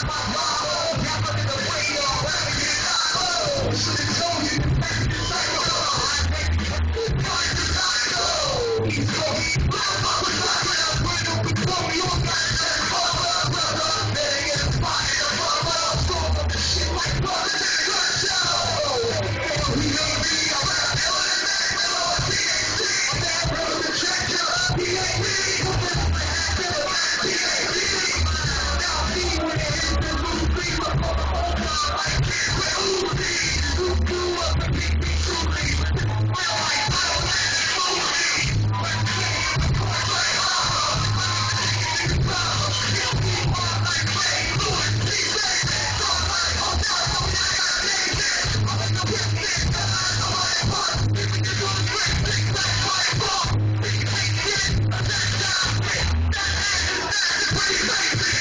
Mama, mama,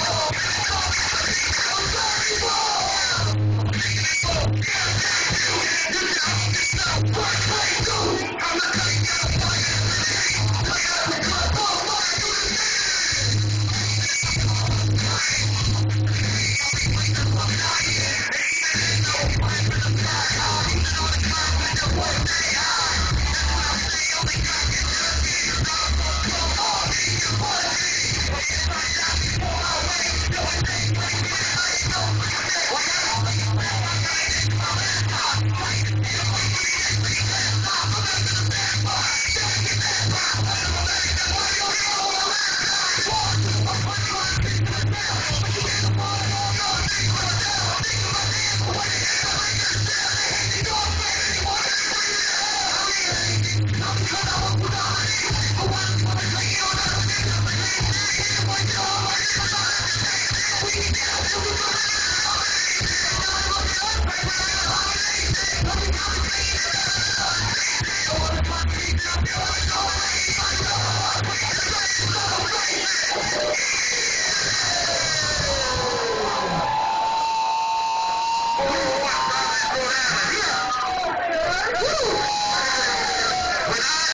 Oh! Fuck! We